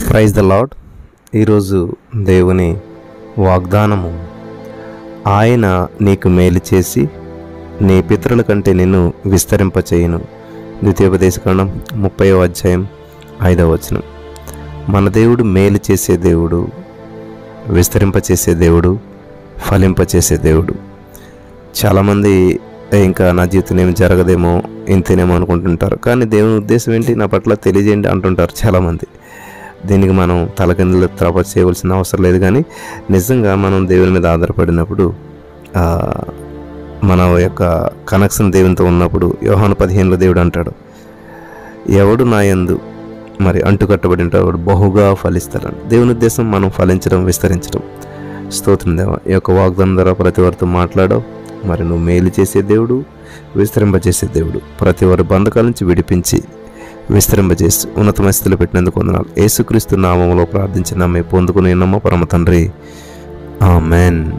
Praise the lord ఈరోజు దేవుని వాగ్దానము. ఆయన నీకు మేలు చేసి నీ పితరుల కంటే నిన్ను విస్తరింపచేయను. ద్వితీయోపదేశకాండం ముప్పై అధ్యాయం ఐదవ వచనం. మన దేవుడు మేలు చేసే దేవుడు విస్తరింపచేసే దేవుడు ఫలింపచేసే దేవుడు. చాలామంది ఇంకా నా జీవితం ఏమి జరగదేమో ఇంతేనేమో అనుకుంటుంటారు. కానీ దేవుని ఉద్దేశం ఏంటి? నా పట్ల తెలియజేయండి అంటుంటారు చాలామంది. దీనికి మనం తలకిందులు త్రాప చేయవలసిన అవసరం లేదు కానీ నిజంగా మనం దేవుని మీద ఆధారపడినప్పుడు మన యొక్క కనెక్షన్ దేవునితో ఉన్నప్పుడు యోహాను పదిహేనులో దేవుడు అంటాడు ఎవడు నా యందు మరి అంటుకట్టబడి ఉంటాడు వాడు బహుగా ఫలిస్తాడు దేవుని ఉద్దేశం మనం ఫలించడం విస్తరించడం. స్తోత్రం దేవ ఈ యొక్క వాగ్దానం ద్వారా ప్రతి వారితో మాట్లాడవు. మరి నువ్వు మేలు చేసే దేవుడు విస్తరింపజేసే దేవుడు. ప్రతి వారి బంధకాల నుంచి విడిపించి విస్తరింపజేసి ఉన్నతమైన స్థితిలో పెట్టినందుకు వందనాలు. యేసుక్రీస్తు నామంలో ప్రార్థించిన మీ పొందుకుని నమ్మ పరమ తండ్రి. ఆమెన్.